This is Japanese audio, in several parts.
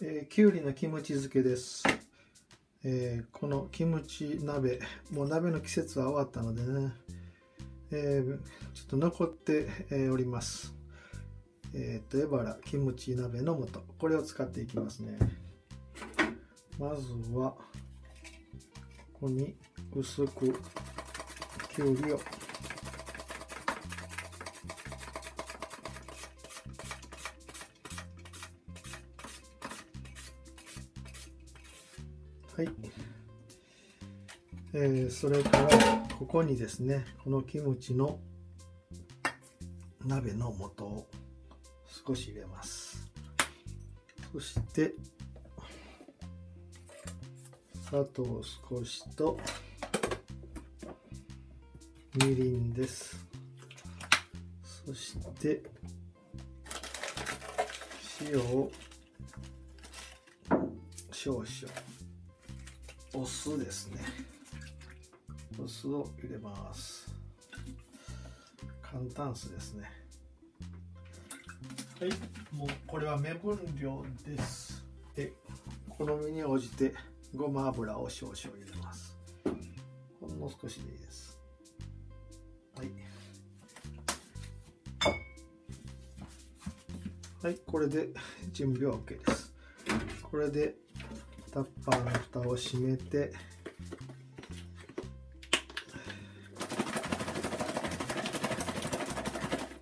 えー、きゅうりのキムチ漬けです、えー、このキムチ鍋もう鍋の季節は終わったのでね、えー、ちょっと残って、えおります。えっ、とエバラキムチ鍋の素。これを使っていきますね。まずはここに薄くきゅうりをはい、えー、それからここにですねこのキムチの鍋の素を少し入れます。そして砂糖少しとみりんです。そして塩を少々お酢ですね。お酢を入れます。簡単酢ですね。はい。もうこれは目分量です。で好みに応じてごま油を少々入れます。ほんの少しでいいです。はい。はい。これで準備は OK です。これでタッパーの蓋を閉めて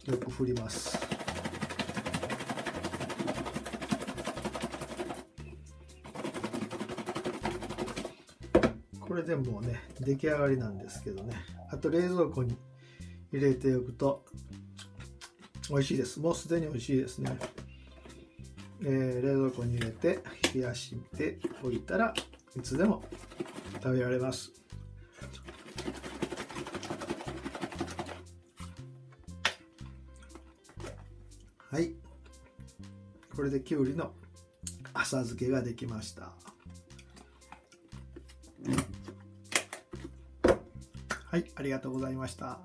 よく振ります。これでもうね出来上がりなんですけどね。あと冷蔵庫に入れておくと美味しいです。もうすでに美味しいですね。えー、冷蔵庫に入れて冷やしておいたらいつでも食べられます。はい。これできゅうりの浅漬けができました。はいありがとうございました。